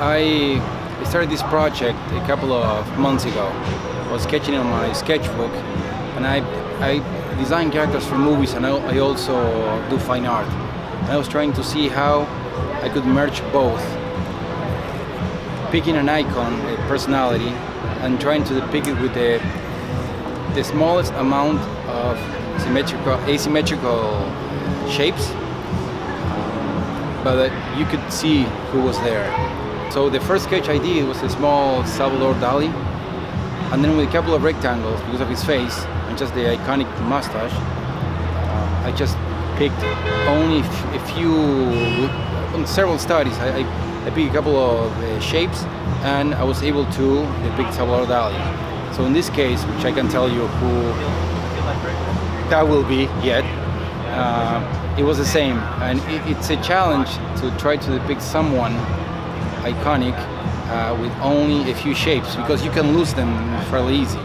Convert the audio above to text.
I started this project a couple of months ago. I was sketching on my sketchbook and I, I design characters for movies and I, I also do fine art. And I was trying to see how I could merge both. Picking an icon, a personality, and trying to depict it with the, the smallest amount of symmetrical, asymmetrical shapes, but that you could see who was there. So the first sketch I did was a small Salvador Dali, and then with a couple of rectangles because of his face and just the iconic mustache, uh, I just picked only a few, on several studies, I, I, picked a couple of uh, shapes and I was able to depict Salvador Dali. So in this case, which I can tell you who that will be yet, uh, it was the same. And it, it's a challenge to try to depict someone iconic uh, with only a few shapes because you can lose them fairly easy.